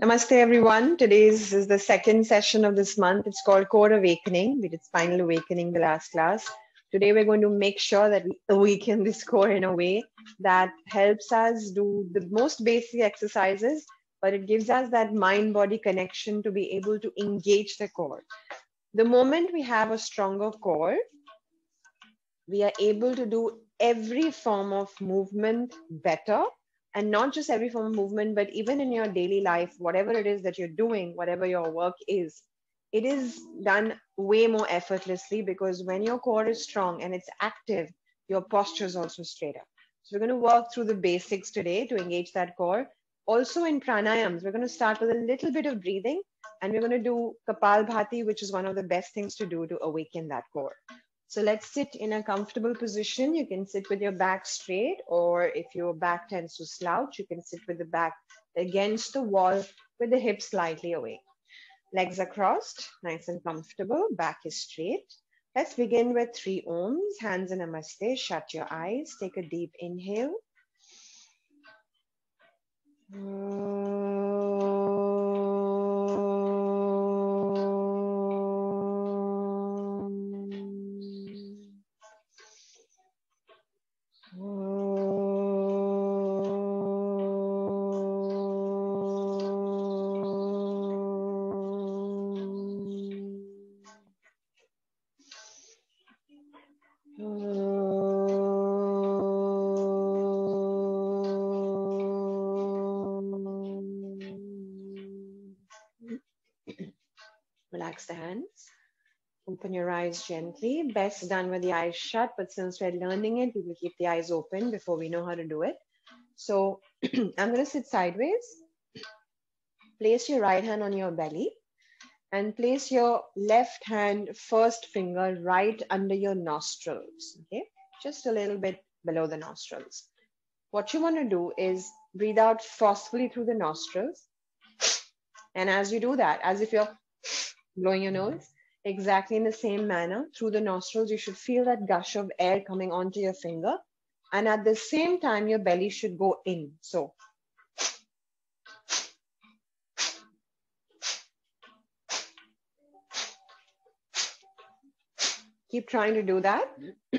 Namaste, everyone. Today's is the second session of this month. It's called Core Awakening. We did Spinal Awakening the last class. Today, we're going to make sure that we awaken this core in a way that helps us do the most basic exercises, but it gives us that mind body connection to be able to engage the core. The moment we have a stronger core, we are able to do every form of movement better and not just every form of movement but even in your daily life whatever it is that you're doing whatever your work is it is done way more effortlessly because when your core is strong and it's active your posture is also straighter so we're going to work through the basics today to engage that core. Also in pranayams we're going to start with a little bit of breathing and we're going to do kapalbhati which is one of the best things to do to awaken that core so let's sit in a comfortable position. You can sit with your back straight, or if your back tends to slouch, you can sit with the back against the wall with the hips slightly away. Legs are crossed, nice and comfortable. Back is straight. Let's begin with three Oms, hands in Namaste. Shut your eyes. Take a deep inhale. Relax the hands. Open your eyes gently. Best done with the eyes shut, but since we're learning it, we will keep the eyes open before we know how to do it. So I'm going to sit sideways. Place your right hand on your belly and place your left hand first finger right under your nostrils. Okay, just a little bit below the nostrils. What you want to do is breathe out forcefully through the nostrils. And as you do that, as if you're blowing your nose, exactly in the same manner through the nostrils, you should feel that gush of air coming onto your finger. And at the same time, your belly should go in. So keep trying to do that.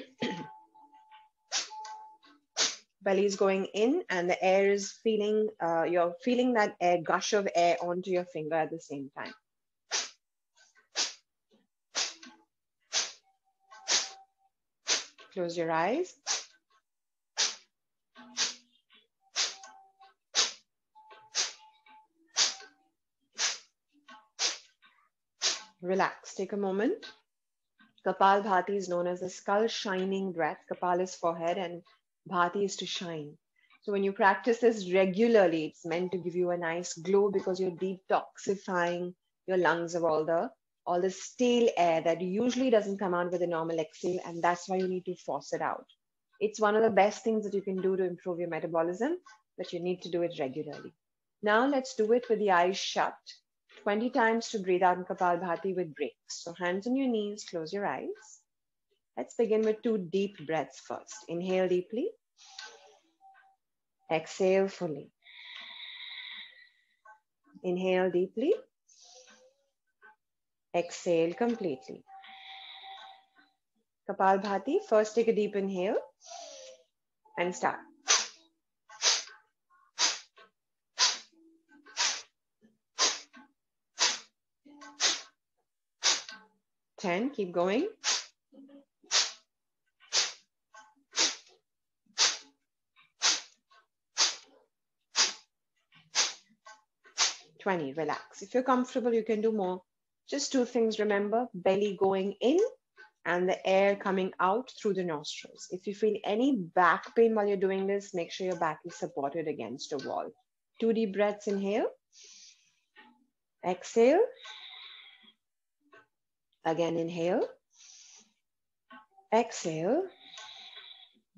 belly is going in and the air is feeling, uh, you're feeling that air, gush of air onto your finger at the same time. Close your eyes. Relax, take a moment. Kapal Bhati is known as the skull shining breath. Kapal is forehead and Bhati is to shine. So when you practice this regularly, it's meant to give you a nice glow because you're detoxifying your lungs of all the all the stale air that usually doesn't come out with a normal exhale, and that's why you need to force it out. It's one of the best things that you can do to improve your metabolism, but you need to do it regularly. Now let's do it with the eyes shut. 20 times to breathe out in Kapal Bhati with breaks. So hands on your knees, close your eyes. Let's begin with two deep breaths first. Inhale deeply. Exhale fully. Inhale deeply. Exhale completely. Kapal Bhati. First take a deep inhale and start. Ten, keep going. 20, relax. If you're comfortable, you can do more. Just two things, remember, belly going in and the air coming out through the nostrils. If you feel any back pain while you're doing this, make sure your back is supported against a wall. Two deep breaths, inhale. Exhale. Again, inhale. Exhale.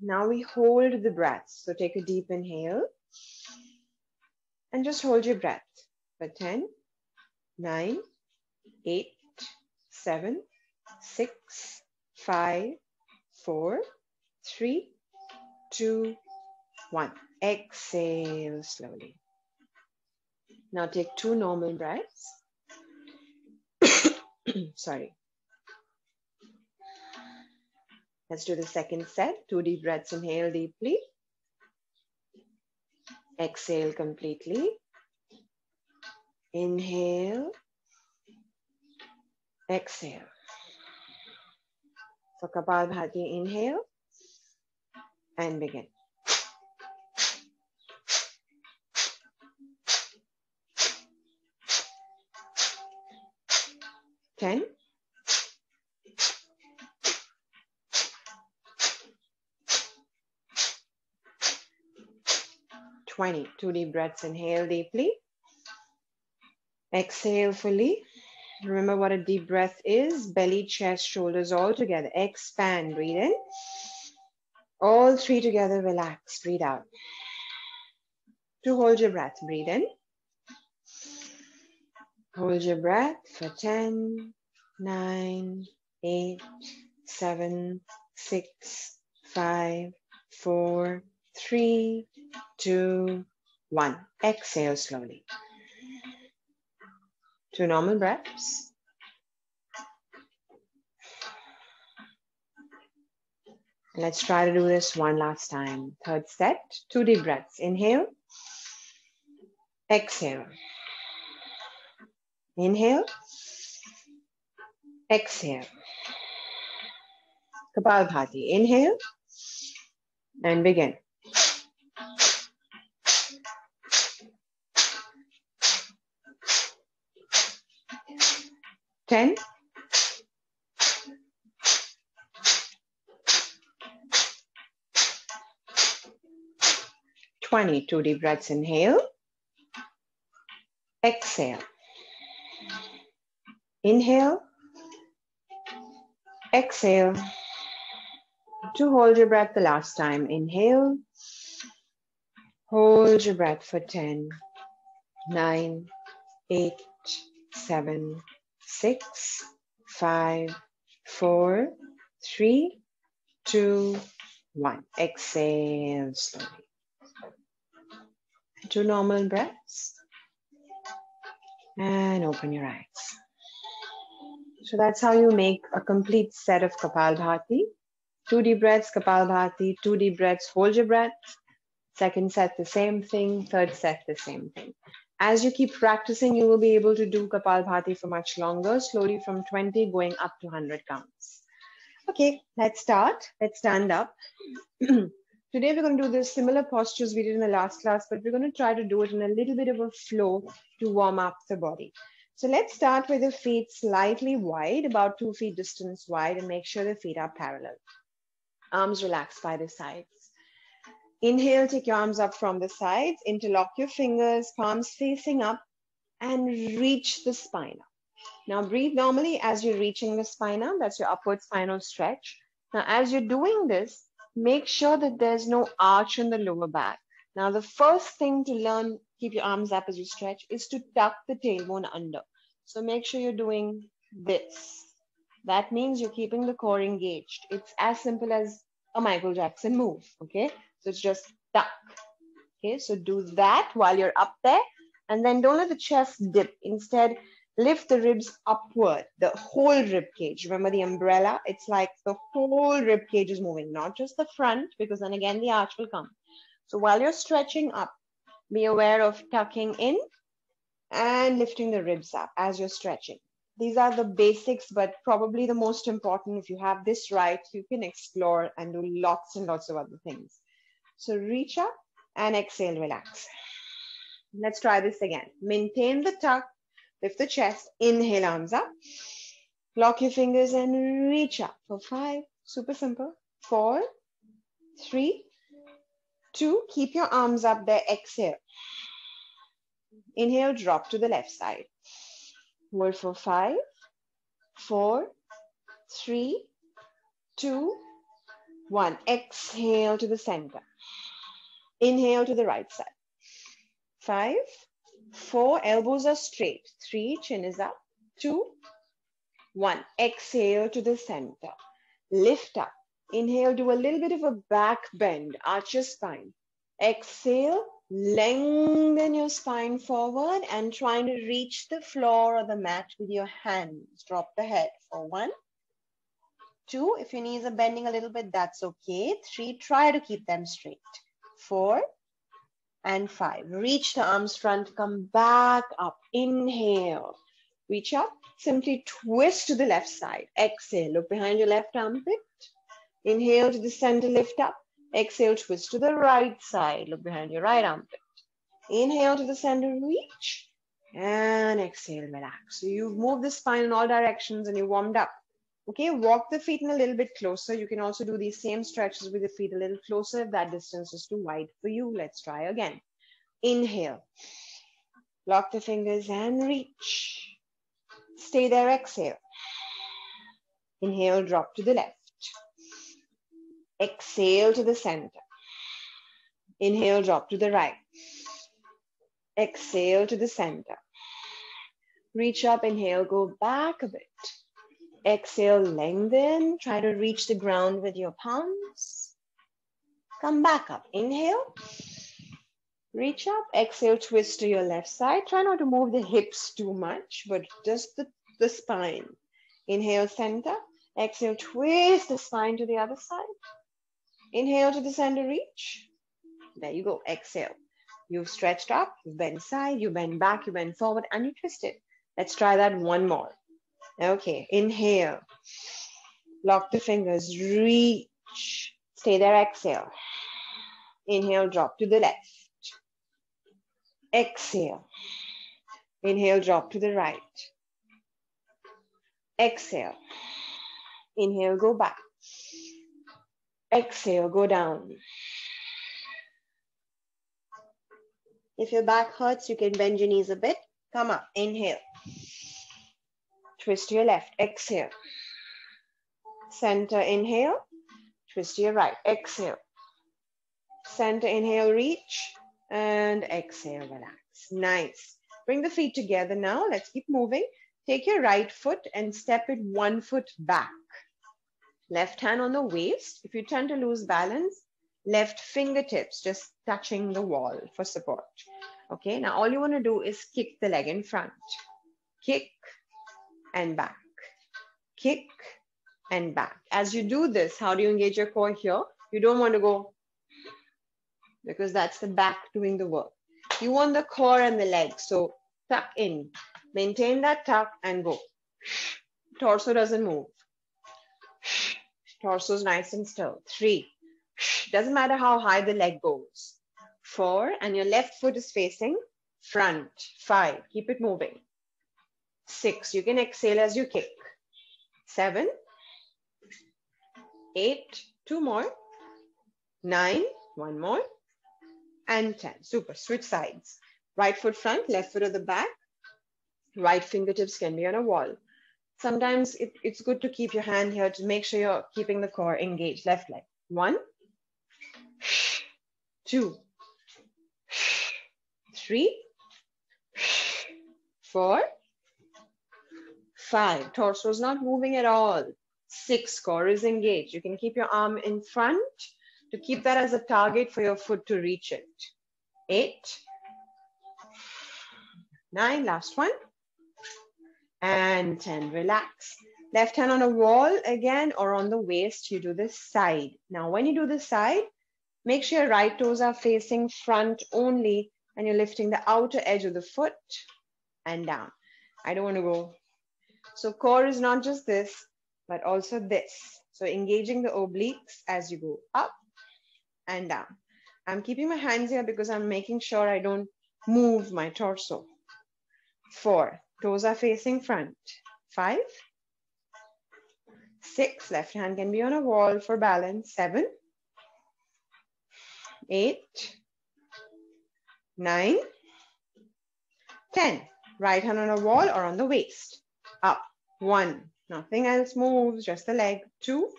Now we hold the breath. So take a deep inhale and just hold your breath for 10, 9, 8, 7, 6, 5, 4, 3, 2, 1. Exhale slowly. Now take two normal breaths. Sorry. Let's do the second set. Two deep breaths. Inhale deeply. Exhale completely. Inhale. Exhale. So Kapalbhati, inhale and begin. Ten. Twenty. Two deep breaths. Inhale deeply. Exhale fully. Remember what a deep breath is. Belly, chest, shoulders all together. Expand. Breathe in. All three together. Relax. Breathe out. To hold your breath. Breathe in. Hold your breath for 10, 9, 8, 7, 6, 5, 4, 3, 2, 1. Exhale slowly. Two normal breaths. Let's try to do this one last time. Third set, two deep breaths. Inhale, exhale. Inhale, exhale. Kapalbhati. Inhale and begin. Ten. Twenty. Two deep breaths. Inhale. Exhale. Inhale. Exhale. To hold your breath the last time. Inhale. Hold your breath for 10, 9, 8, 7, six, five, four, three, two, one. Exhale slowly. Two normal breaths. And open your eyes. So that's how you make a complete set of Kapalbhati. Two deep breaths, Kapalbhati, two deep breaths, hold your breath. Second set, the same thing. Third set, the same thing. As you keep practicing, you will be able to do Kapalbhati for much longer, slowly from 20 going up to 100 counts. Okay, let's start. Let's stand up. Today we're going to do the similar postures we did in the last class, but we're going to try to do it in a little bit of a flow to warm up the body. So let's start with the feet slightly wide, about two feet distance wide, and make sure the feet are parallel. Arms relaxed by the sides. Inhale, take your arms up from the sides, interlock your fingers, palms facing up, and reach the spine up. Now breathe normally as you're reaching the spine up. That's your upward spinal stretch. Now, as you're doing this, make sure that there's no arch in the lower back. Now, the first thing to learn, keep your arms up as you stretch, is to tuck the tailbone under. So make sure you're doing this. That means you're keeping the core engaged. It's as simple as a Michael Jackson move, okay? So it's just tuck, okay? So do that while you're up there. And then don't let the chest dip. Instead, lift the ribs upward, the whole rib cage. Remember the umbrella? It's like the whole rib cage is moving, not just the front, because then again the arch will come. So while you're stretching up, be aware of tucking in and lifting the ribs up as you're stretching. These are the basics, but probably the most important. If you have this right, you can explore and do lots and lots of other things. So reach up and exhale, relax. Let's try this again. Maintain the tuck, lift the chest, inhale, arms up. Lock your fingers and reach up for five. Super simple. Four, three, two. Keep your arms up there. Exhale. Inhale, drop to the left side. Hold for five, four, three, two, one. Exhale to the center. Inhale to the right side. Five, four, elbows are straight. Three, chin is up. Two, one. Exhale to the center. Lift up. Inhale, do a little bit of a back bend. Arch your spine. Exhale, lengthen your spine forward and trying to reach the floor or the mat with your hands. Drop the head for one, two. If your knees are bending a little bit, that's okay. Three, try to keep them straight. Four and five. Reach the arms front, come back up. Inhale, reach up. Simply twist to the left side. Exhale, look behind your left armpit. Inhale to the center, lift up. Exhale, twist to the right side. Look behind your right armpit. Inhale to the center, reach. And exhale, relax. So you've moved the spine in all directions and you warmed up. Okay, walk the feet in a little bit closer. You can also do these same stretches with the feet a little closer if that distance is too wide for you. Let's try again. Inhale. Lock the fingers and reach. Stay there, exhale. Inhale, drop to the left. Exhale to the center. Inhale, drop to the right. Exhale to the center. Reach up, inhale, go back a bit. Exhale, lengthen. Try to reach the ground with your palms. Come back up. Inhale. Reach up. Exhale, twist to your left side. Try not to move the hips too much, but just the, the spine. Inhale, center. Exhale, twist the spine to the other side. Inhale to the center reach. There you go. Exhale. You've stretched up, you bend side, you bend back, you bend forward, and you twist it. Let's try that one more. Okay, inhale. Lock the fingers, reach. Stay there, exhale. Inhale, drop to the left. Exhale. Inhale, drop to the right. Exhale. Inhale, go back. Exhale, go down. If your back hurts, you can bend your knees a bit. Come up, inhale. Twist to your left, exhale. Center, inhale. Twist to your right, exhale. Center, inhale, reach. And exhale, relax. Nice. Bring the feet together now. Let's keep moving. Take your right foot and step it one foot back. Left hand on the waist. If you tend to lose balance, left fingertips just touching the wall for support. Okay, now all you want to do is kick the leg in front. Kick and back. Kick and back. As you do this, how do you engage your core here? You don't want to go because that's the back doing the work. You want the core and the legs. So tuck in, maintain that tuck and go. Torso doesn't move. Torso is nice and still. Three. Doesn't matter how high the leg goes. Four. And your left foot is facing front. Five. Keep it moving. Six. You can exhale as you kick. Seven. Eight. Two more. Nine. One more. And 10. Super. Switch sides. Right foot front, left foot at the back. Right fingertips can be on a wall sometimes it, it's good to keep your hand here to make sure you're keeping the core engaged. Left leg. One, two, three, four, five. Torso is not moving at all. Six, core is engaged. You can keep your arm in front to keep that as a target for your foot to reach it. Eight, nine, last one and 10. Relax. Left hand on a wall again or on the waist, you do this side. Now, when you do the side, make sure your right toes are facing front only and you're lifting the outer edge of the foot and down. I don't want to go. So core is not just this, but also this. So engaging the obliques as you go up and down. I'm keeping my hands here because I'm making sure I don't move my torso. Four, Toes are facing front. Five. Six. Left hand can be on a wall for balance. Seven. Eight. Nine. Ten. Right hand on a wall or on the waist. Up. One. Nothing else moves, just the leg. Two.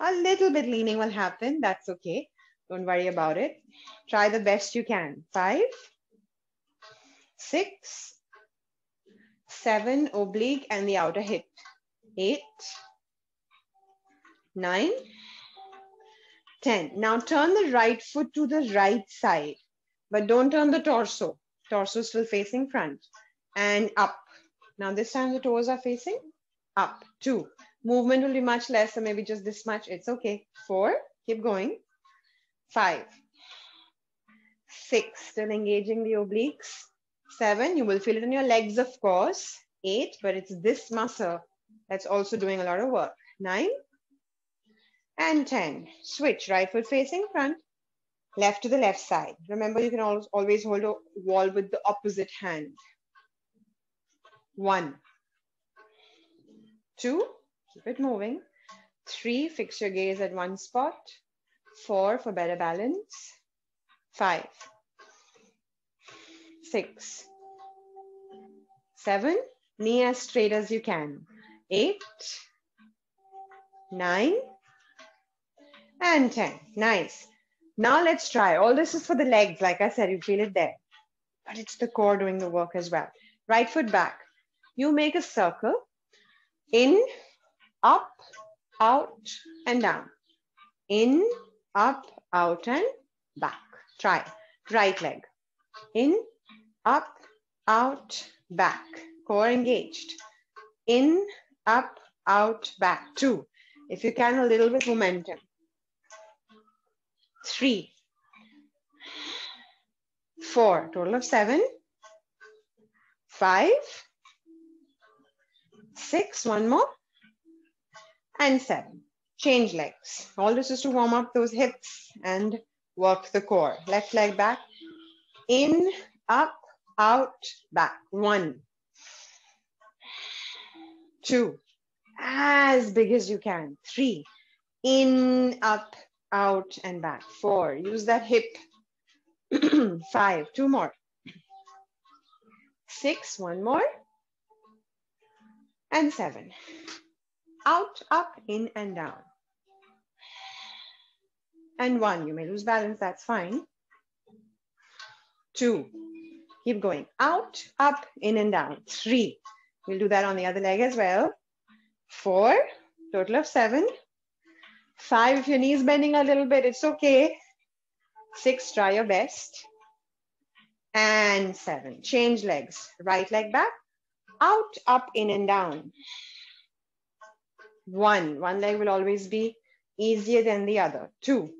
A little bit leaning will happen. That's okay. Don't worry about it. Try the best you can. Five, six, seven oblique and the outer hip. Eight, nine, 10. Now turn the right foot to the right side, but don't turn the torso. Torso still facing front and up. Now this time the toes are facing up. Two. Movement will be much less, so maybe just this much. It's okay. Four. Keep going. Five. Six. Still engaging the obliques. Seven. You will feel it in your legs, of course. Eight. But it's this muscle that's also doing a lot of work. Nine. And 10. Switch. Right foot facing front. Left to the left side. Remember, you can always always hold a wall with the opposite hand. One two, keep it moving. Three, fix your gaze at one spot. Four, for better balance. Five, six, seven, knee as straight as you can. Eight, nine, and 10. Nice. Now let's try. All this is for the legs. Like I said, you feel it there. But it's the core doing the work as well. Right foot back. You make a circle in, up, out, and down. In, up, out, and back. Try. Right leg. In, up, out, back. Core engaged. In, up, out, back. Two. If you can, a little bit momentum. Three. Four. Total of seven. Five six, one more, and seven. Change legs. All this is to warm up those hips and work the core. Left leg back, in, up, out, back. One, two, as big as you can. Three, in, up, out, and back. Four, use that hip. Five, two more. Six, one more and seven. Out, up, in, and down. And one, you may lose balance, that's fine. Two, keep going. Out, up, in, and down. Three, we'll do that on the other leg as well. Four, total of seven. Five, if your knee's bending a little bit, it's okay. Six, try your best. And seven, change legs. Right leg back, out, up, in, and down. One, one leg will always be easier than the other. Two,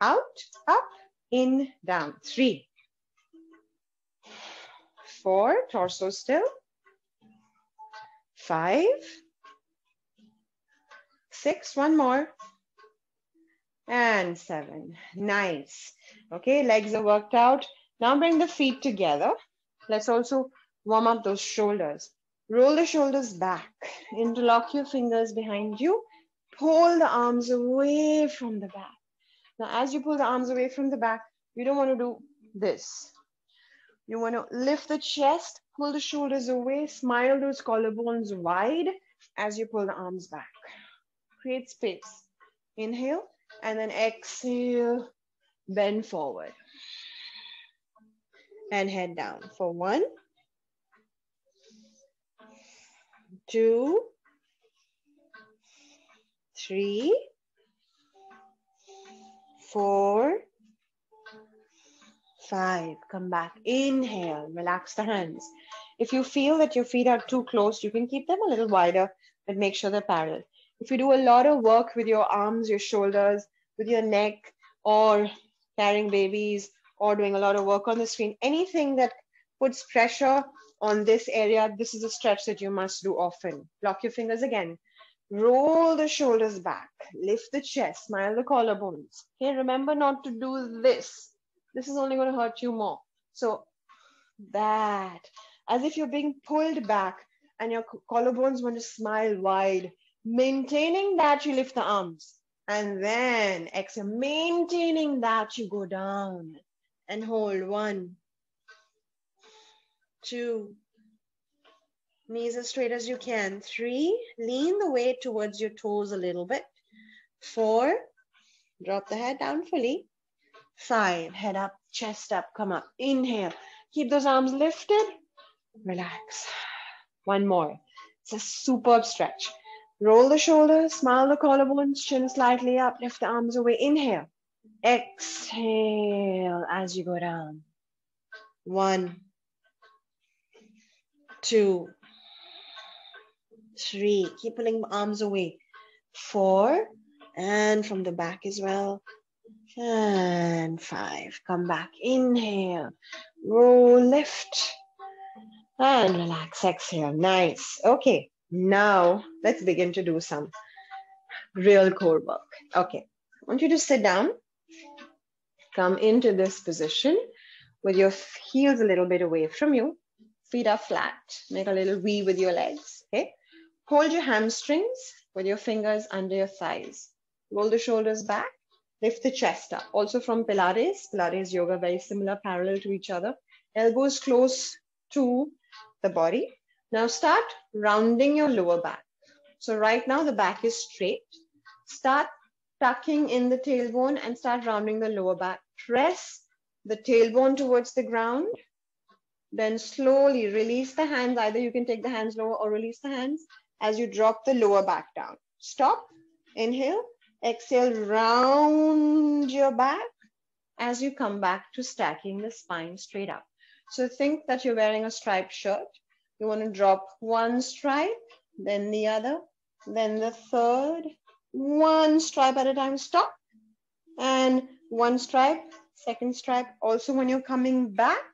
out, up, in, down. Three, four, torso still. Five, six, one more. And seven, nice. Okay, legs are worked out. Now bring the feet together. Let's also Warm up those shoulders. Roll the shoulders back. Interlock your fingers behind you. Pull the arms away from the back. Now, as you pull the arms away from the back, you don't want to do this. You want to lift the chest, pull the shoulders away, smile those collarbones wide as you pull the arms back. Create space. Inhale and then exhale, bend forward. And head down for one, two, three, four, five. Come back. Inhale. Relax the hands. If you feel that your feet are too close, you can keep them a little wider, but make sure they're parallel. If you do a lot of work with your arms, your shoulders, with your neck, or carrying babies, or doing a lot of work on the screen, anything that puts pressure on this area, this is a stretch that you must do often. Lock your fingers again. Roll the shoulders back. Lift the chest. Smile the collarbones. Okay, remember not to do this. This is only going to hurt you more. So that, as if you're being pulled back and your collarbones want to smile wide. Maintaining that, you lift the arms. And then exhale. Maintaining that, you go down and hold one, two, knees as straight as you can. Three, lean the weight towards your toes a little bit. Four, drop the head down fully. Five, head up, chest up, come up. Inhale, keep those arms lifted. Relax. One more. It's a superb stretch. Roll the shoulders, smile the collarbones, chin slightly up, lift the arms away. Inhale. Exhale as you go down. One, two, three. Keep pulling arms away. Four, and from the back as well. And five. Come back. Inhale. Roll, lift. And relax. Exhale. Nice. Okay. Now let's begin to do some real core work. Okay. I want you to sit down. Come into this position with your heels a little bit away from you. Feet are flat. Make a little V with your legs. Okay. Hold your hamstrings with your fingers under your thighs. Roll the shoulders back. Lift the chest up. Also from Pilates. Pilates yoga, very similar, parallel to each other. Elbows close to the body. Now start rounding your lower back. So right now the back is straight. Start tucking in the tailbone and start rounding the lower back. Press the tailbone towards the ground. Then slowly release the hands. Either you can take the hands lower or release the hands as you drop the lower back down. Stop. Inhale. Exhale. Round your back as you come back to stacking the spine straight up. So think that you're wearing a striped shirt. You want to drop one stripe, then the other, then the third, one stripe at a time, stop. And one stripe, second stripe. Also, when you're coming back,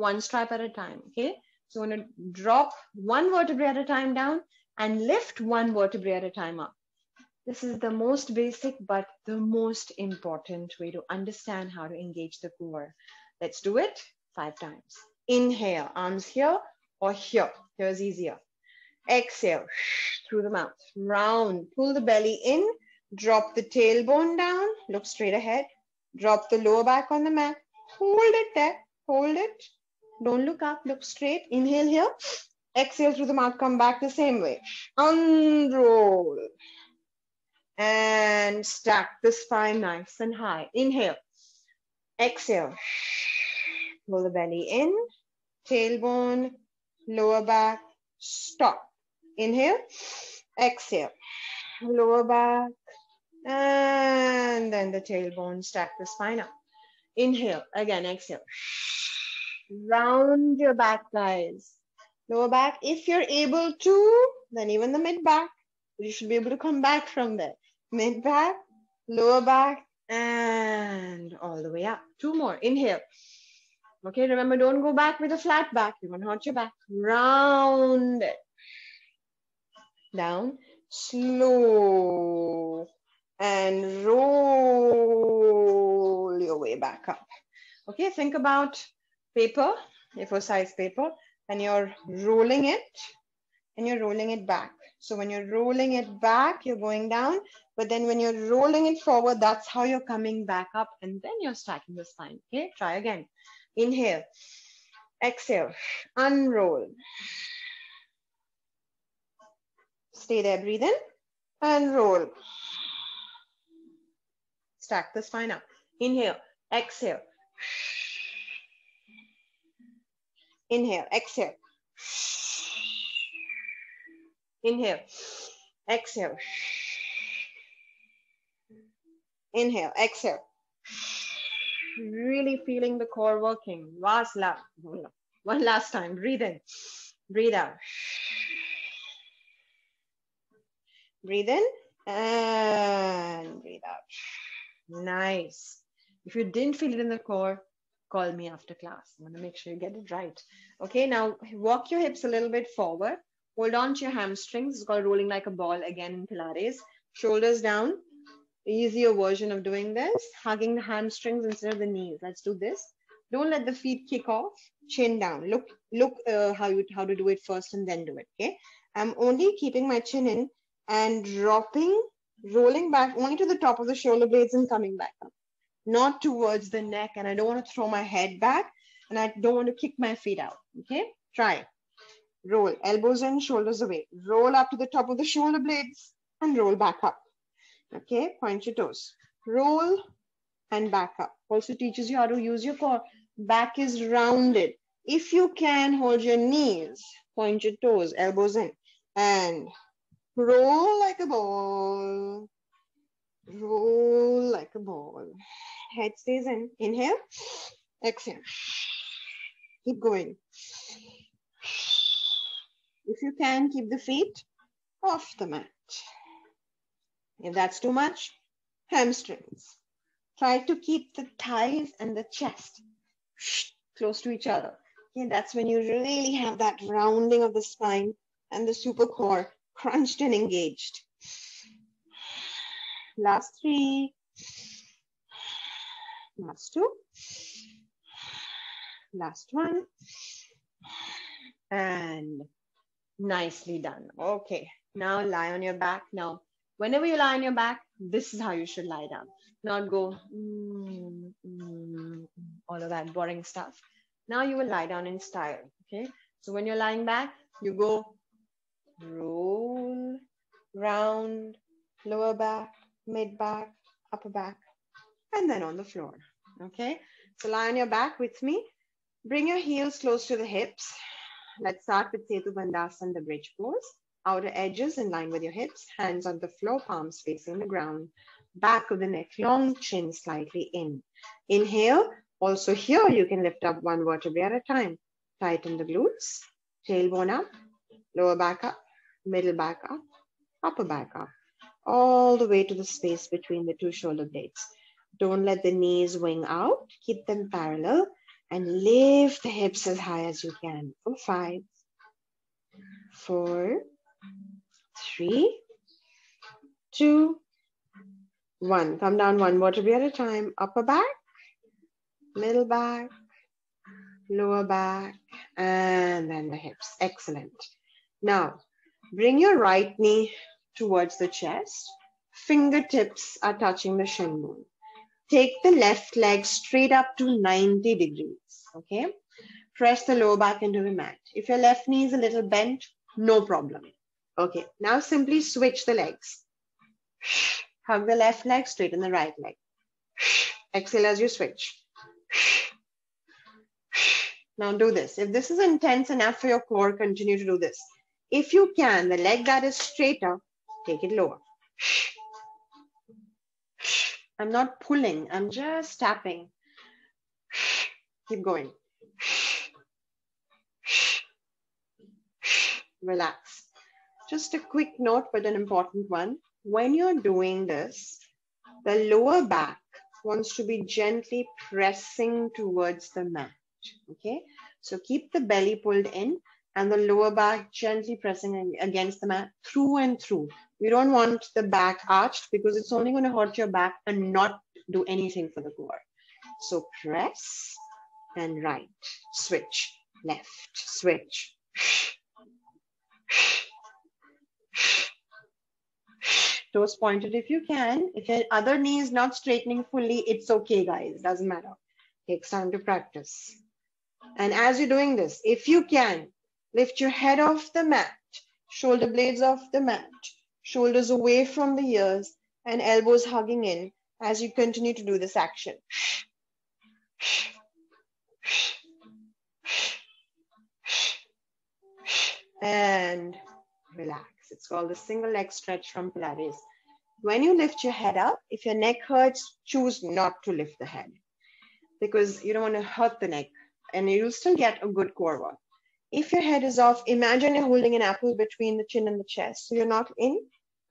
one stripe at a time, okay? So I'm gonna drop one vertebrae at a time down and lift one vertebrae at a time up. This is the most basic, but the most important way to understand how to engage the core. Let's do it five times. Inhale, arms here or here. Here's easier. Exhale through the mouth. Round, pull the belly in, drop the tailbone down, look straight ahead. Drop the lower back on the mat. Hold it there, hold it. Don't look up, look straight. Inhale here. Exhale through the mouth, come back the same way. Unroll. And stack the spine nice and high. Inhale. Exhale. Pull the belly in. Tailbone, lower back, stop. Inhale. Exhale. Lower back. And then the tailbone, stack the spine up. Inhale. Again, exhale. Round your back, guys lower back. If you're able to, then even the mid back, you should be able to come back from there. Mid back, lower back, and all the way up. Two more. Inhale. Okay, remember, don't go back with a flat back. You want to hurt your back. Round it. Down. Slow. And roll your way back up. Okay, think about paper, if A4 size paper and you're rolling it and you're rolling it back. So when you're rolling it back, you're going down. But then when you're rolling it forward, that's how you're coming back up. And then you're stacking the spine. Okay, try again. Inhale, exhale, unroll. Stay there, breathe in and roll. Stack the spine up. Inhale, exhale. Inhale, exhale. Inhale, exhale. Inhale, exhale. Really feeling the core working. Last, last, one last time. Breathe in, breathe out. Breathe in and breathe out. Nice. If you didn't feel it in the core, call me after class. I'm going to make sure you get it right. Okay, now walk your hips a little bit forward. Hold on to your hamstrings. It's called rolling like a ball again in Pilates. Shoulders down. Easier version of doing this. Hugging the hamstrings instead of the knees. Let's do this. Don't let the feet kick off. Chin down. Look, look uh, how you how to do it first and then do it. Okay. I'm only keeping my chin in and dropping, rolling back only to the top of the shoulder blades and coming back up not towards the neck. And I don't want to throw my head back and I don't want to kick my feet out. Okay, try. Roll, elbows in, shoulders away. Roll up to the top of the shoulder blades and roll back up. Okay, point your toes. Roll and back up. Also teaches you how to use your core. Back is rounded. If you can, hold your knees, point your toes, elbows in, and Roll like a ball. Roll like a ball. Head stays in. Inhale. Exhale. Keep going. If you can, keep the feet off the mat. If that's too much, hamstrings. Try to keep the thighs and the chest close to each other. Okay, that's when you really have that rounding of the spine and the super core crunched and engaged. Last three. Last two. Last one. And nicely done. Okay, now lie on your back. Now, whenever you lie on your back, this is how you should lie down. Not go, mm, mm, all of that boring stuff. Now you will lie down in style, okay? So when you're lying back, you go roll, round, lower back, mid back, upper back, and then on the floor. Okay, so lie on your back with me. Bring your heels close to the hips. Let's start with Setu Bandhasan, the bridge pose. Outer edges in line with your hips, hands on the floor, palms facing the ground. Back of the neck, long chin slightly in. Inhale. Also here, you can lift up one vertebrae at a time. Tighten the glutes, tailbone up, lower back up, middle back up, upper back up, all the way to the space between the two shoulder blades. Don't let the knees wing out. Keep them parallel and lift the hips as high as you can for five, four, three, two, one. Come down one vertebrae at a time. Upper back, middle back, lower back, and then the hips. Excellent. Now, Bring your right knee towards the chest. Fingertips are touching the shin bone. Take the left leg straight up to 90 degrees. Okay. Press the lower back into the mat. If your left knee is a little bent, no problem. Okay. Now simply switch the legs. Hug the left leg, straighten the right leg. Exhale as you switch. Now do this. If this is intense enough for your core, continue to do this. If you can, the leg that is straighter, take it lower. I'm not pulling, I'm just tapping. Keep going. Relax. Just a quick note, but an important one. When you're doing this, the lower back wants to be gently pressing towards the mat. Okay, so keep the belly pulled in and the lower back gently pressing against the mat through and through. You don't want the back arched because it's only going to hurt your back and not do anything for the core. So press and right, switch, left, switch. Toes pointed if you can. If your other knee is not straightening fully, it's okay, guys. Doesn't matter. Takes time to practice. And as you're doing this, if you can, Lift your head off the mat, shoulder blades off the mat, shoulders away from the ears, and elbows hugging in as you continue to do this action. And relax. It's called the single leg stretch from Pilates. When you lift your head up, if your neck hurts, choose not to lift the head because you don't want to hurt the neck and you'll still get a good core work. If your head is off, imagine you're holding an apple between the chin and the chest. So you're not in,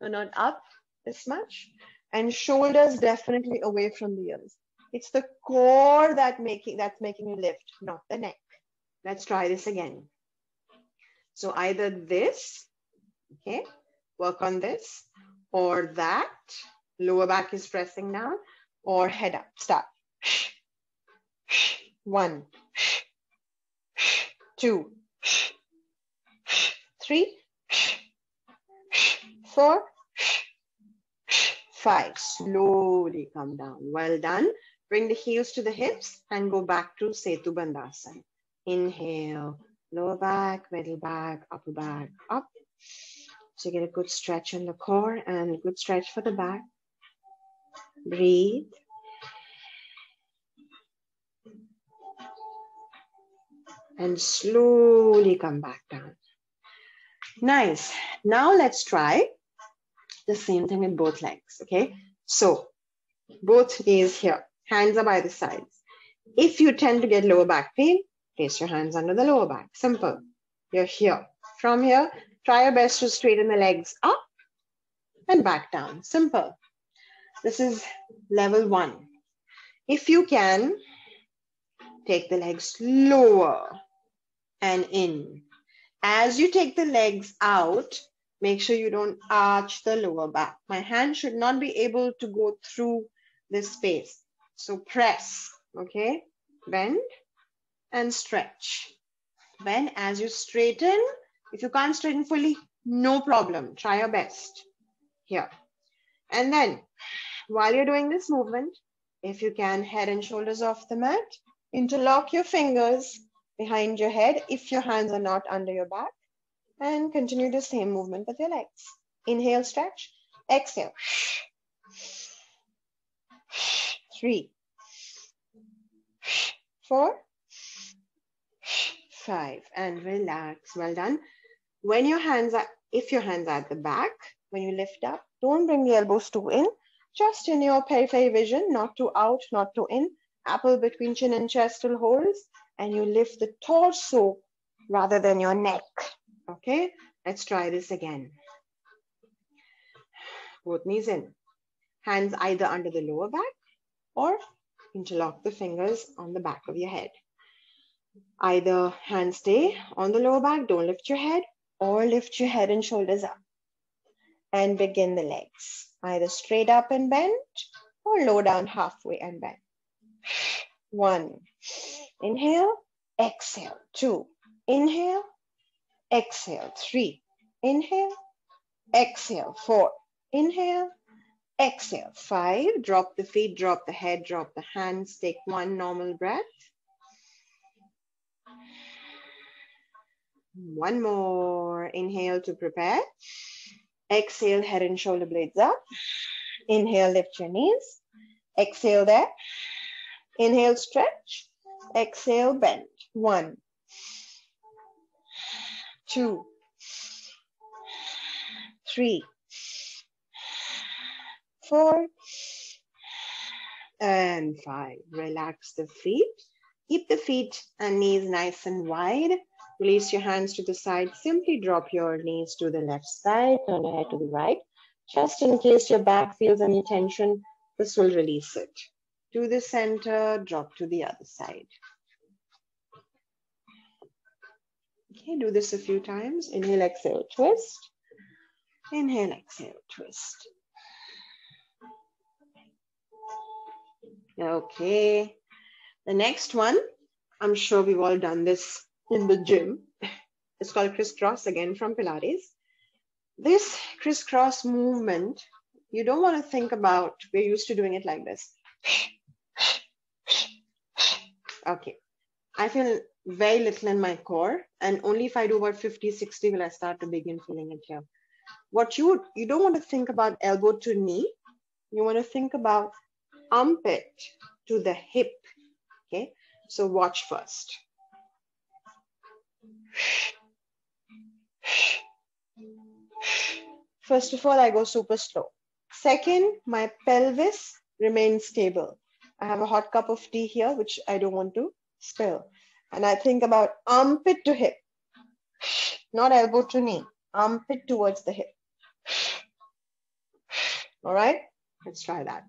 not up this much. And shoulders definitely away from the ears. It's the core that making that's making you lift, not the neck. Let's try this again. So either this, okay, work on this, or that, lower back is pressing down, or head up, start. One, two, three, four, five. Slowly come down. Well done. Bring the heels to the hips and go back to Setu Bandhasan. Inhale, lower back, middle back, upper back, up. So you get a good stretch in the core and good stretch for the back. Breathe. And slowly come back down. Nice. Now let's try the same thing with both legs, okay? So both knees here, hands are by the sides. If you tend to get lower back pain, place your hands under the lower back, simple. You're here. From here, try your best to straighten the legs up and back down, simple. This is level one. If you can, take the legs lower and in. As you take the legs out, make sure you don't arch the lower back. My hand should not be able to go through this space. So press, okay? Bend and stretch. Bend as you straighten. If you can't straighten fully, no problem. Try your best. Here. And then, while you're doing this movement, if you can, head and shoulders off the mat, interlock your fingers behind your head if your hands are not under your back. And continue the same movement with your legs. Inhale, stretch. Exhale. Three, four, five, and relax. Well done. When your hands are, if your hands are at the back, when you lift up, don't bring the elbows too in, just in your periphery vision, not too out, not too in. Apple between chin and chest still holds and you lift the torso rather than your neck. Okay, let's try this again. Both knees in. Hands either under the lower back or interlock the fingers on the back of your head. Either hands stay on the lower back, don't lift your head, or lift your head and shoulders up. And begin the legs. Either straight up and bend or low down halfway and bend. One. Inhale, exhale. Two. Inhale, exhale. Three. Inhale, exhale. Four. Inhale, exhale. Five. Drop the feet, drop the head, drop the hands. Take one normal breath. One more. Inhale to prepare. Exhale, head and shoulder blades up. Inhale, lift your knees. Exhale there. Inhale, stretch. Exhale, bend. One, two, three, four, and five. Relax the feet. Keep the feet and knees nice and wide. Release your hands to the side. Simply drop your knees to the left side, turn your head to the right. Just in case your back feels any tension, this will release it to the center, drop to the other side. Okay, do this a few times. Inhale, exhale, twist. Inhale, exhale, twist. Okay, the next one, I'm sure we've all done this in the gym. It's called crisscross again from Pilates. This crisscross movement, you don't want to think about, we're used to doing it like this. Okay. I feel very little in my core. And only if I do about 50, 60 will I start to begin feeling it here. What you you don't want to think about elbow to knee. You want to think about armpit to the hip. Okay. So watch first. First of all, I go super slow. Second, my pelvis remains stable. I have a hot cup of tea here, which I don't want to spill. And I think about armpit to hip, not elbow to knee, armpit towards the hip. All right, let's try that.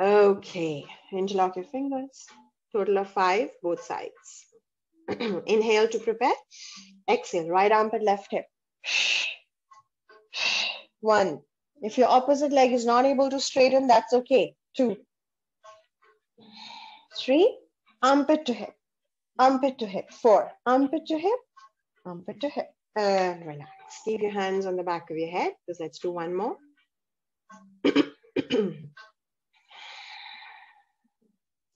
Okay, interlock your fingers. Total of five, both sides. Inhale to prepare. Exhale, right armpit, left hip. One. If your opposite leg is not able to straighten, that's okay two, three, armpit to hip, armpit to hip, four, armpit to hip, armpit to hip, and relax. Keep your hands on the back of your head, because let's do one more.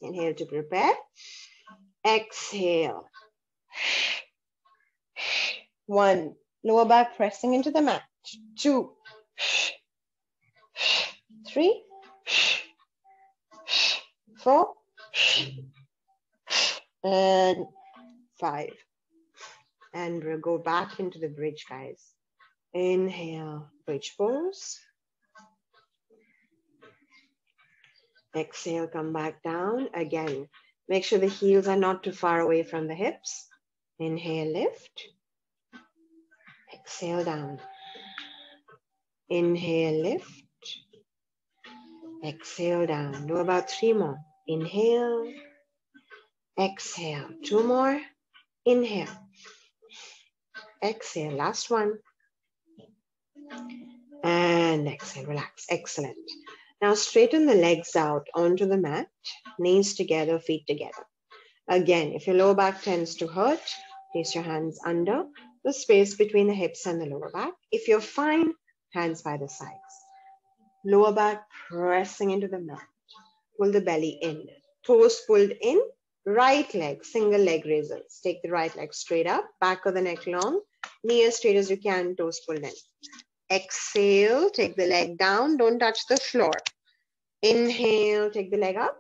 Inhale to prepare. Exhale. One, lower back pressing into the mat. Two, three, four, and five. And we'll go back into the bridge, guys. Inhale, bridge pose. Exhale, come back down. Again, make sure the heels are not too far away from the hips. Inhale, lift. Exhale, down. Inhale, lift. Exhale, down. Do about three more. Inhale. Exhale. Two more. Inhale. Exhale. Last one. And exhale. Relax. Excellent. Now straighten the legs out onto the mat, knees together, feet together. Again, if your lower back tends to hurt, place your hands under the space between the hips and the lower back. If you're fine, hands by the sides. Lower back pressing into the mat. Pull the belly in. Toes pulled in. Right leg, single leg raises. Take the right leg straight up, back of the neck long. Knee as straight as you can, toes pulled in. Exhale, take the leg down. Don't touch the floor. Inhale, take the leg up.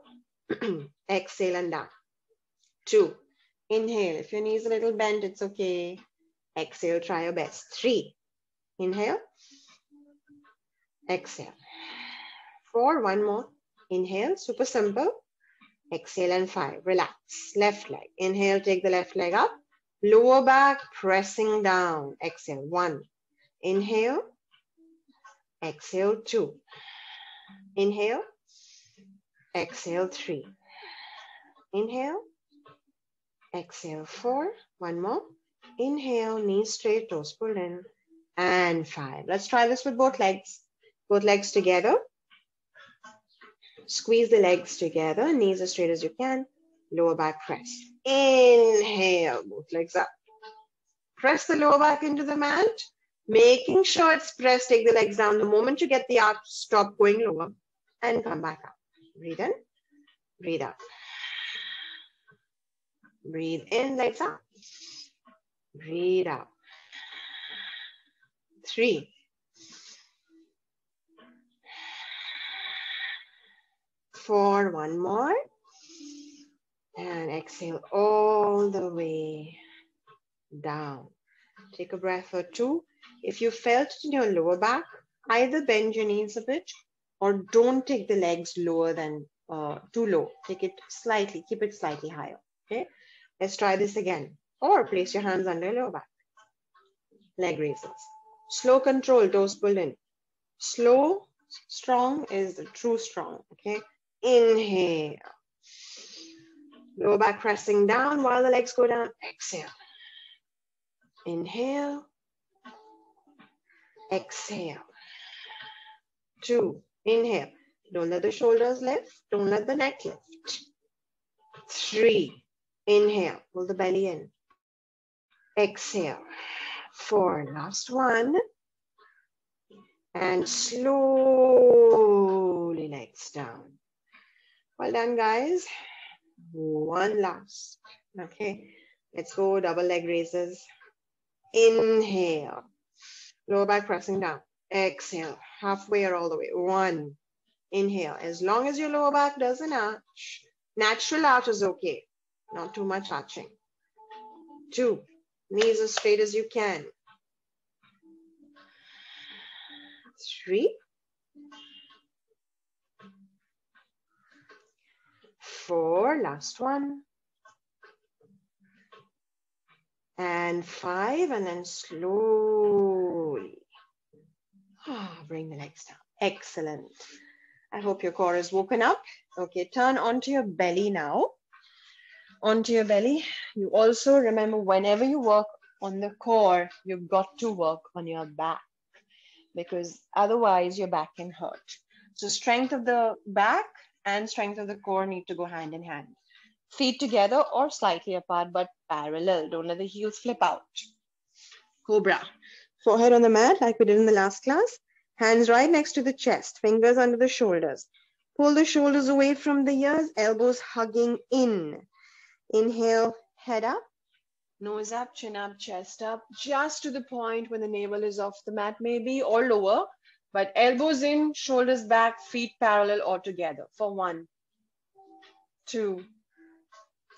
Exhale and down. Two. Inhale. If your knee is a little bent, it's okay. Exhale, try your best. Three. Inhale. Exhale. Four. One more. Inhale. Super simple. Exhale and five. Relax. Left leg. Inhale, take the left leg up. Lower back, pressing down. Exhale. One. Inhale. Exhale. Two. Inhale. Exhale, three. Inhale. Exhale, four. One more. Inhale, knees straight, toes pulled in. And five. Let's try this with both legs. Both legs together. Squeeze the legs together, knees as straight as you can. Lower back press. Inhale, both legs up. Press the lower back into the mat. Making sure it's pressed, take the legs down. The moment you get the arch, stop going lower and come back up. Breathe in, breathe out. Breathe in, legs up. Breathe out. Three. Four, one more. And exhale all the way down. Take a breath or two. If you felt in your lower back, either bend your knees a bit or don't take the legs lower than uh, too low. Take it slightly, keep it slightly higher. Okay, let's try this again. Or place your hands under your lower back. Leg raises. Slow control, toes pulled in. Slow, strong is the true strong. Okay, inhale. Lower back pressing down while the legs go down. Exhale. Inhale. Exhale. Two. Inhale. Don't let the shoulders lift. Don't let the neck lift. Three. Inhale. Pull the belly in. Exhale. Four. Last one. And slowly legs down. Well done, guys. One last. Okay. Let's go double leg raises. Inhale. Lower back pressing down. Exhale, halfway or all the way. One, inhale. As long as your lower back doesn't arch, natural arch is okay. Not too much arching. Two, knees as straight as you can. Three, four, last one. And five, and then slowly ah, bring the legs down. Excellent. I hope your core is woken up. Okay, turn onto your belly now. Onto your belly. You also remember whenever you work on the core, you've got to work on your back because otherwise your back can hurt. So strength of the back and strength of the core need to go hand in hand. Feet together or slightly apart, but parallel. Don't let the heels flip out. Cobra. Forehead on the mat like we did in the last class. Hands right next to the chest, fingers under the shoulders. Pull the shoulders away from the ears, elbows hugging in. Inhale, head up, nose up, chin up, chest up, just to the point when the navel is off the mat maybe or lower, but elbows in, shoulders back, feet parallel or together for one, two,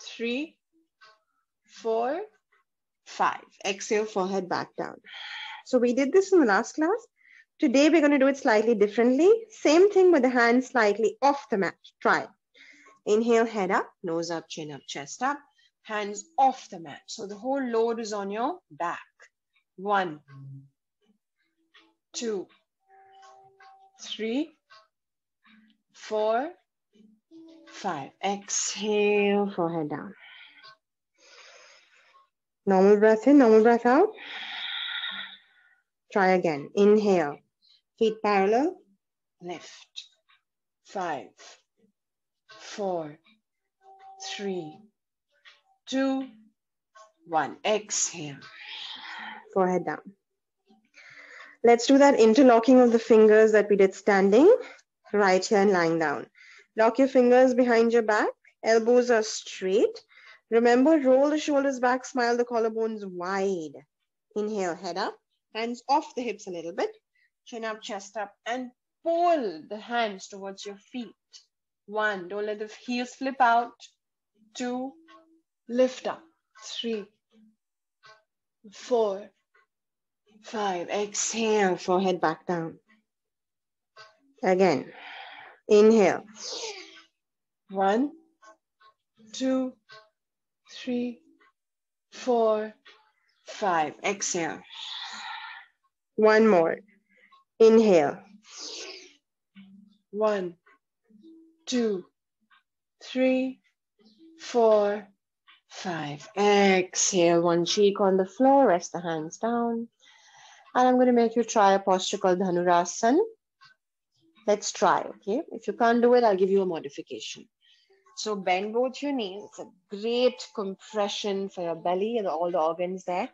three, four, five. Exhale, forehead back down. So we did this in the last class. Today we're going to do it slightly differently. Same thing with the hands slightly off the mat. Try. it. Inhale, head up, nose up, chin up, chest up. Hands off the mat. So the whole load is on your back. One, two, three, four, five. Exhale, forehead down. Normal breath in, normal breath out. Try again. Inhale, feet parallel, lift. Five, four, three, two, one. Exhale. Forehead down. Let's do that interlocking of the fingers that we did standing, right here and lying down. Lock your fingers behind your back. Elbows are straight. Remember, roll the shoulders back, smile the collarbones wide. Inhale, head up, hands off the hips a little bit. Chin up, chest up, and pull the hands towards your feet. One, don't let the heels flip out. Two, lift up. Three, four, five. Exhale, forehead back down. Again, inhale. One, two, three, four, five. Exhale. One more. Inhale. One, two, three, four, five. Exhale. One cheek on the floor. Rest the hands down. And I'm going to make you try a posture called Dhanurasana. Let's try, okay? If you can't do it, I'll give you a modification. So bend both your knees. It's a great compression for your belly and all the organs there.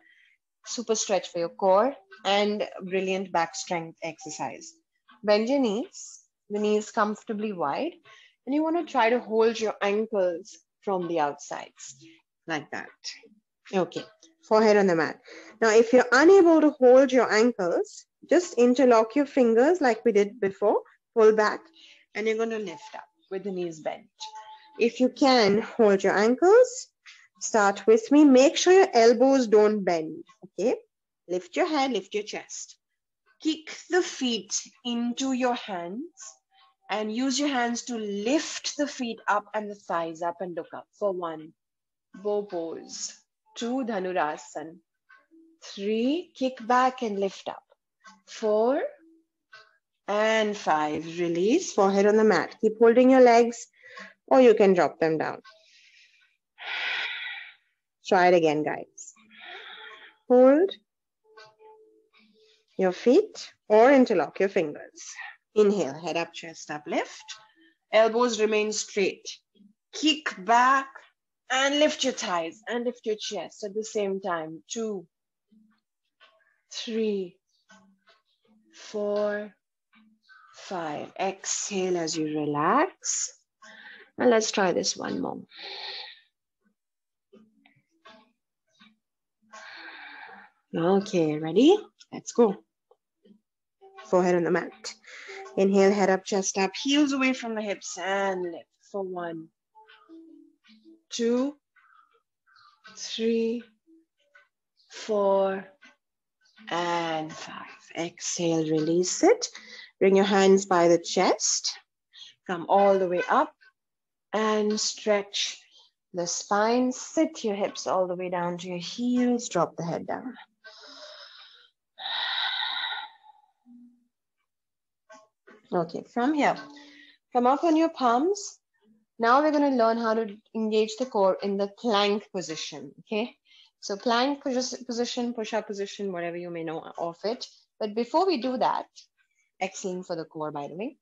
Super stretch for your core and brilliant back strength exercise. Bend your knees, the knees comfortably wide. And you want to try to hold your ankles from the outsides like that. Okay, forehead on the mat. Now, if you're unable to hold your ankles, just interlock your fingers like we did before, pull back, and you're going to lift up with the knees bent. If you can, hold your ankles. Start with me. Make sure your elbows don't bend, okay? Lift your head, lift your chest. Kick the feet into your hands and use your hands to lift the feet up and the thighs up and look up for one. Bow pose. Two, Dhanurasana. Three, kick back and lift up. Four, and five. Release, forehead on the mat. Keep holding your legs or you can drop them down. Try it again, guys. Hold your feet or interlock your fingers. Inhale, head up, chest up, lift. Elbows remain straight. Kick back and lift your thighs and lift your chest at the same time. Two, three, four, five. Exhale as you relax. And let's try this one more. Okay, ready? Let's go. Forehead on the mat. Inhale, head up, chest up, heels away from the hips and lift for one, two, three, four, and five. Exhale, release it. Bring your hands by the chest. Come all the way up and stretch the spine. Sit your hips all the way down to your heels. Drop the head down. Okay, from here, come up on your palms. Now we're going to learn how to engage the core in the plank position. Okay, so plank position, push-up position, whatever you may know of it. But before we do that, excellent for the core, by the way.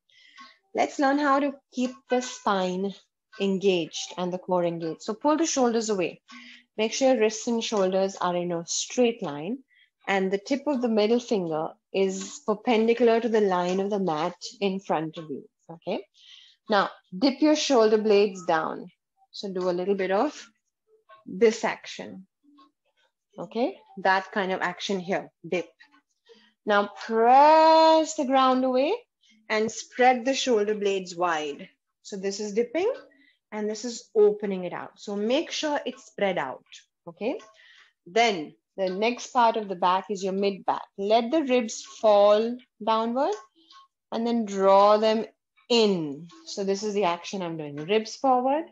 Let's learn how to keep the spine engaged and the core engaged. So pull the shoulders away. Make sure wrists and shoulders are in a straight line and the tip of the middle finger is perpendicular to the line of the mat in front of you. Okay. Now dip your shoulder blades down. So do a little bit of this action. Okay. That kind of action here. Dip. Now press the ground away and spread the shoulder blades wide. So this is dipping and this is opening it out. So make sure it's spread out, okay? Then The next part of the back is your mid back. Let the ribs fall downward and then draw them in. So this is the action I'm doing. Ribs forward,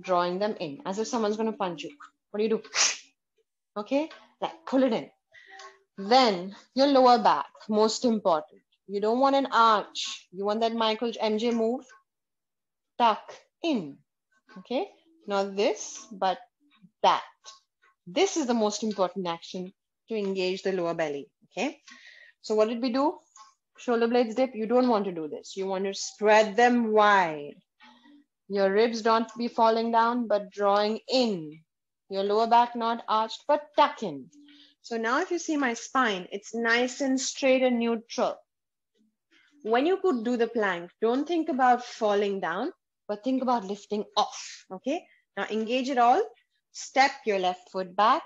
drawing them in as if someone's going to punch you. What do you do? Okay, like pull it in. Then your lower back, most important. You don't want an arch. You want that Michael MJ move. Tuck in. Okay, not this, but that. This is the most important action to engage the lower belly. Okay, so what did we do? Shoulder blades dip. You don't want to do this. You want to spread them wide. Your ribs don't be falling down, but drawing in. Your lower back not arched, but tuck in. So now if you see my spine, it's nice and straight and neutral. When you could do the plank, don't think about falling down, but think about lifting off, okay? Now engage it all. Step your left foot back,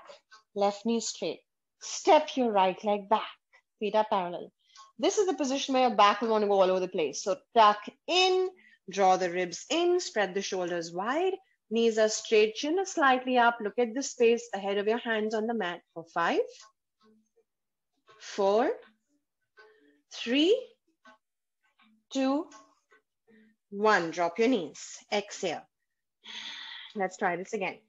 left knee straight. Step your right leg back, feet are parallel. This is the position where your back will want to go all over the place. So tuck in, draw the ribs in, spread the shoulders wide, Knees are straight, chin is slightly up. Look at the space ahead of your hands on the mat for five, four, three, two, one. Drop your knees. Exhale. Let's try this again.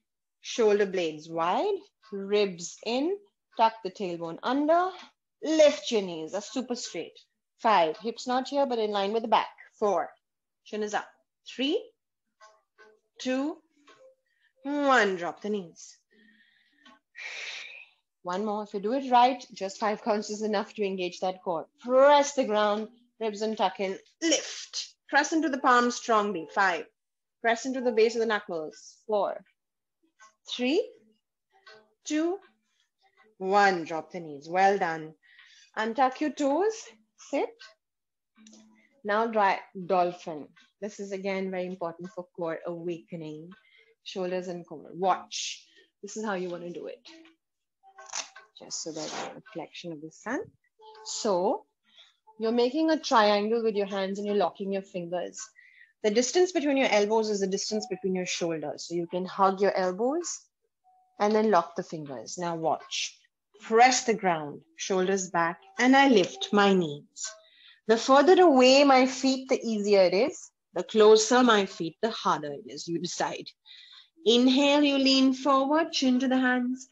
Shoulder blades wide, ribs in, tuck the tailbone under, lift your knees, are super straight. Five, hips not here, but in line with the back. Four, chin is up. Three, two, one, drop the knees. One more. If you do it right, just five counts is enough to engage that core. Press the ground, ribs and tuck in. Lift. Press into the palms strongly. Five. Press into the base of the knuckles. Four, three, two, one. Drop the knees. Well done. Untuck your toes. Sit. Now dry dolphin. This is again very important for core awakening shoulders and core. Watch. This is how you want to do it. Just so that reflection of the sun. So you're making a triangle with your hands and you're locking your fingers. The distance between your elbows is the distance between your shoulders. So you can hug your elbows and then lock the fingers. Now watch. Press the ground, shoulders back, and I lift my knees. The further away my feet, the easier it is. The closer my feet, the harder it is. You decide. Inhale, you lean forward, chin to the hands.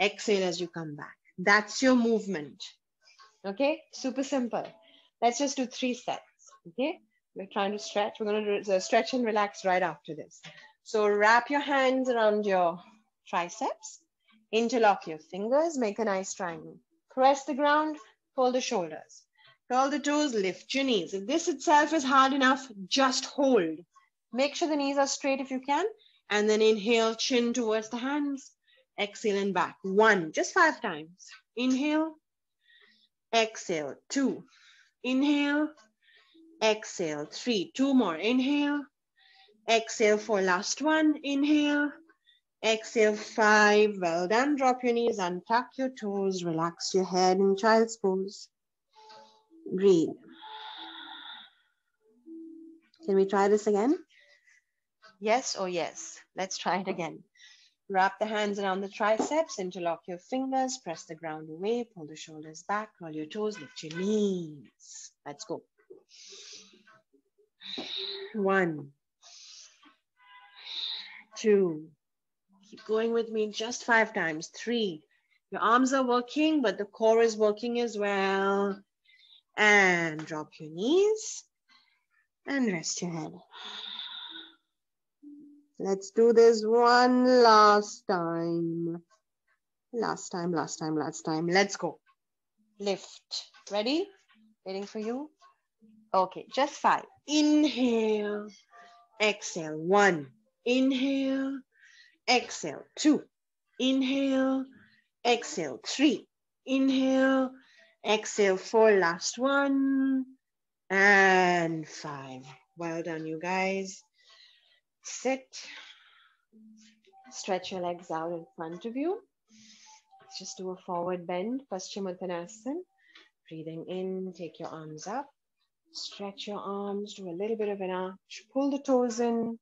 Exhale as you come back. That's your movement. Okay, super simple. Let's just do three sets. Okay, we're trying to stretch. We're going to stretch and relax right after this. So wrap your hands around your triceps, interlock your fingers, make a nice triangle. Press the ground, pull the shoulders. Curl the toes, lift your knees. If this itself is hard enough, just hold. Make sure the knees are straight if you can and then inhale, chin towards the hands. Exhale and back. One, just five times. Inhale, exhale. Two, inhale, exhale. Three, two more. Inhale, exhale for last one. Inhale, exhale. Five, well done. Drop your knees, untuck your toes, relax your head in child's pose. Breathe. Can we try this again? Yes or yes? Let's try it again. Wrap the hands around the triceps, interlock your fingers, press the ground away, pull the shoulders back, roll your toes, lift your knees. Let's go. One, two, keep going with me just five times. Three, your arms are working, but the core is working as well. And drop your knees and rest your head. Let's do this one last time. Last time, last time, last time. Let's go. Lift. Ready? Waiting for you. Okay, just five. Inhale. Exhale. One. Inhale. Exhale. Two. Inhale. Exhale. Three. Inhale. Exhale. Four. Last one. And five. Well done, you guys. Sit. Stretch your legs out in front of you. Let's just do a forward bend, Paschimottanasana. Breathing in, take your arms up. Stretch your arms, do a little bit of an arch. Pull the toes in.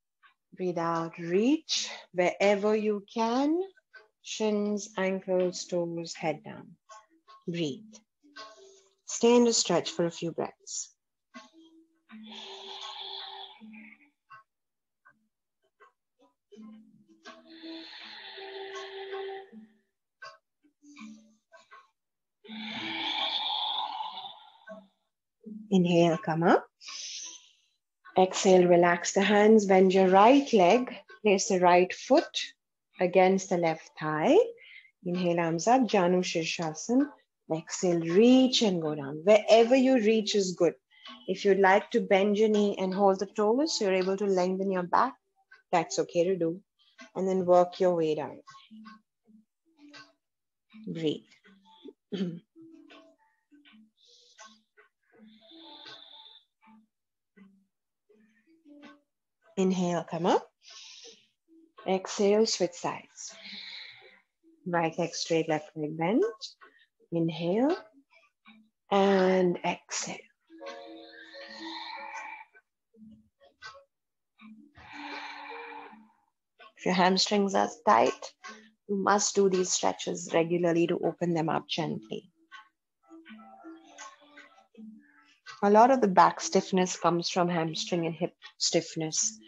Breathe out, reach wherever you can. Shins, ankles, toes, head down. Breathe. Stay in the stretch for a few breaths. Inhale, come up. Exhale, relax the hands. Bend your right leg. Place the right foot against the left thigh. Inhale, arms up. Janu Shirshasana. Exhale, reach and go down. Wherever you reach is good. If you'd like to bend your knee and hold the toes, you're able to lengthen your back. That's okay to do. And then work your way down. Breathe. Inhale, come up. Exhale, switch sides. Right leg straight, left leg bent. Inhale and exhale. If your hamstrings are tight, you must do these stretches regularly to open them up gently. A lot of the back stiffness comes from hamstring and hip stiffness.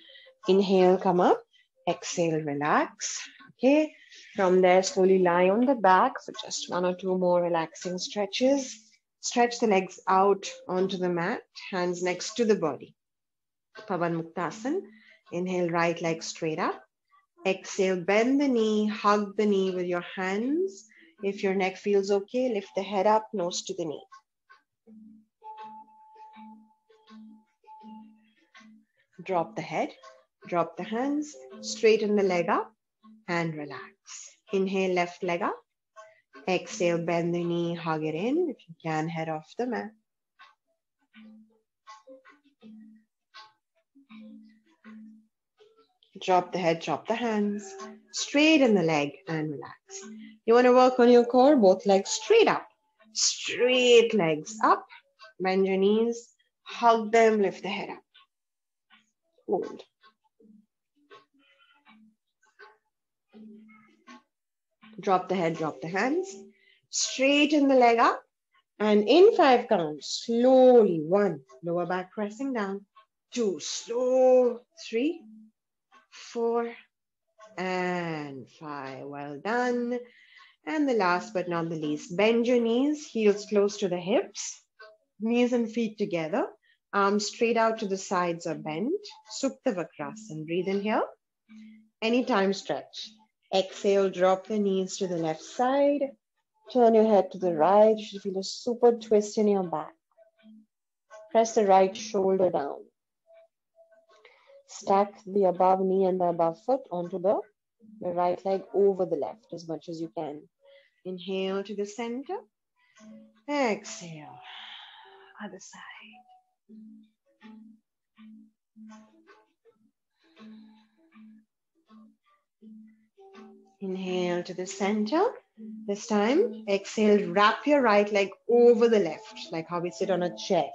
Inhale, come up. Exhale, relax. Okay. From there, slowly lie on the back for just one or two more relaxing stretches. Stretch the legs out onto the mat, hands next to the body. Pavan Muktasan. Inhale, right leg straight up. Exhale, bend the knee, hug the knee with your hands. If your neck feels okay, lift the head up, nose to the knee. Drop the head, drop the hands, straighten the leg up and relax. Inhale, left leg up. Exhale, bend the knee, hug it in. If you can, head off the mat. Drop the head, drop the hands. Straighten the leg and relax. You want to work on your core, both legs straight up. Straight legs up. Bend your knees, hug them, lift the head up hold. Drop the head, drop the hands. Straighten the leg up. And in five counts, slowly, one, lower back pressing down, two, slow, three, four, and five. Well done. And the last but not the least, bend your knees, heels close to the hips, knees and feet together. Arms straight out to the sides or bent. Supta Vakrasana. Breathe in here. Anytime stretch. Exhale, drop the knees to the left side. Turn your head to the right. You should feel a super twist in your back. Press the right shoulder down. Stack the above knee and the above foot onto the, the right leg over the left as much as you can. Inhale to the center. Exhale. Other side. Inhale to the center. This time, exhale, wrap your right leg over the left, like how we sit on a chair.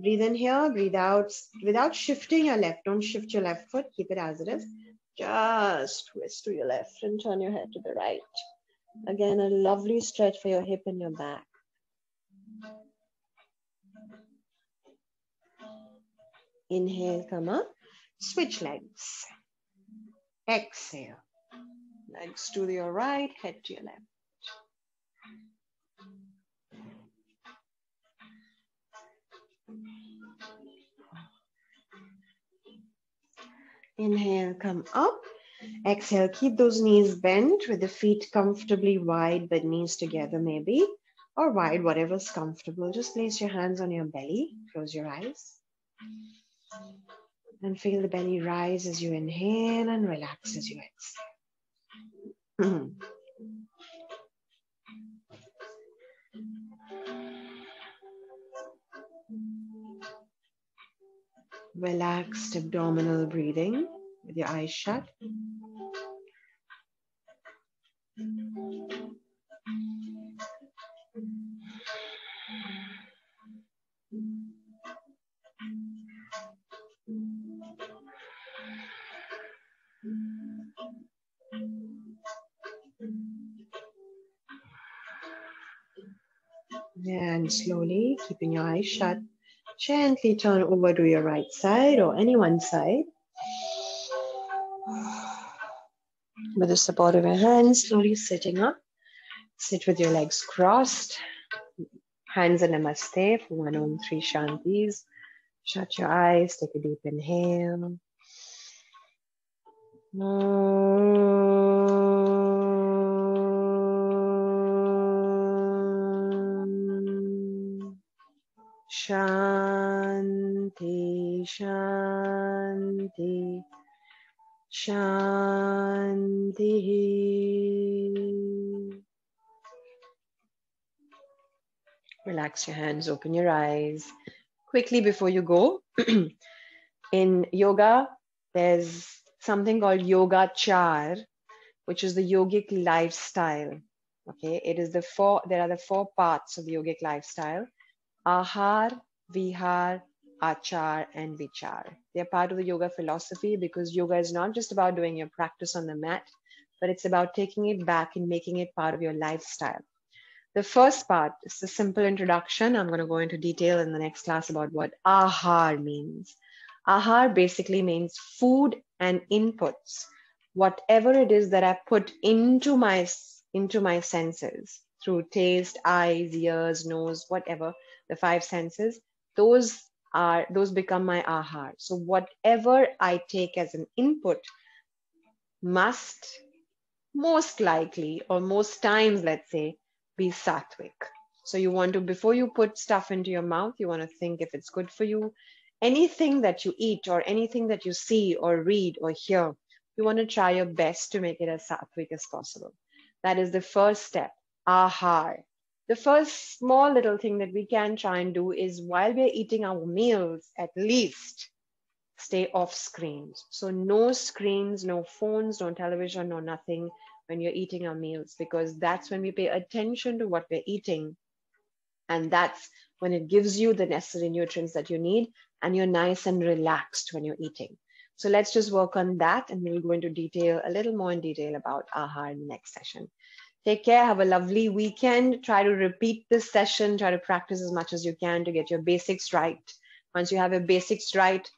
Breathe in here, breathe out without shifting your left. Don't shift your left foot, keep it as it is. Just twist to your left and turn your head to the right. Again, a lovely stretch for your hip and your back. Inhale, come up. Switch legs. Exhale. Legs to your right, head to your left. Inhale, come up. Exhale, keep those knees bent with the feet comfortably wide, but knees together maybe, or wide, whatever's comfortable. Just place your hands on your belly, close your eyes. And feel the belly rise as you inhale and relax as you exhale. Relaxed abdominal breathing with your eyes shut. And slowly, keeping your eyes shut, gently turn over to your right side or any one side. With the support of your hands, slowly sitting up. Sit with your legs crossed. Hands in Namaste for one on three Shantis. Shut your eyes, take a deep inhale. Shanti, Shanti, Shanti. Relax your hands, open your eyes. Quickly before you go, in yoga, there's something called yoga char, which is the yogic lifestyle. Okay, it is the four, there are the four parts of the yogic lifestyle ahar, vihar, achar, and vichar. They're part of the yoga philosophy because yoga is not just about doing your practice on the mat, but it's about taking it back and making it part of your lifestyle. The first part is a simple introduction. I'm going to go into detail in the next class about what ahar means. Ahar basically means food and inputs, whatever it is that I put into my into my senses through taste, eyes, ears, nose, whatever the five senses. Those are those become my ahar. So whatever I take as an input must most likely or most times, let's say, be sattvic. So you want to, before you put stuff into your mouth, you want to think if it's good for you. Anything that you eat or anything that you see or read or hear, you want to try your best to make it as sattvic as possible. That is the first step, ahar. The first small little thing that we can try and do is while we're eating our meals, at least stay off screens. So no screens, no phones, no television, no nothing when you're eating our meals because that's when we pay attention to what we're eating. And that's when it gives you the necessary nutrients that you need and you're nice and relaxed when you're eating. So let's just work on that and we'll go into detail, a little more in detail about ahar in the next session. Take care, have a lovely weekend. Try to repeat this session, try to practice as much as you can to get your basics right. Once you have your basics right,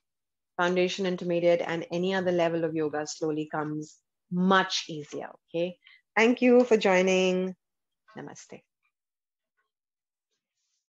foundation, intermediate, and any other level of yoga slowly comes much easier. Okay. Thank you for joining. Namaste.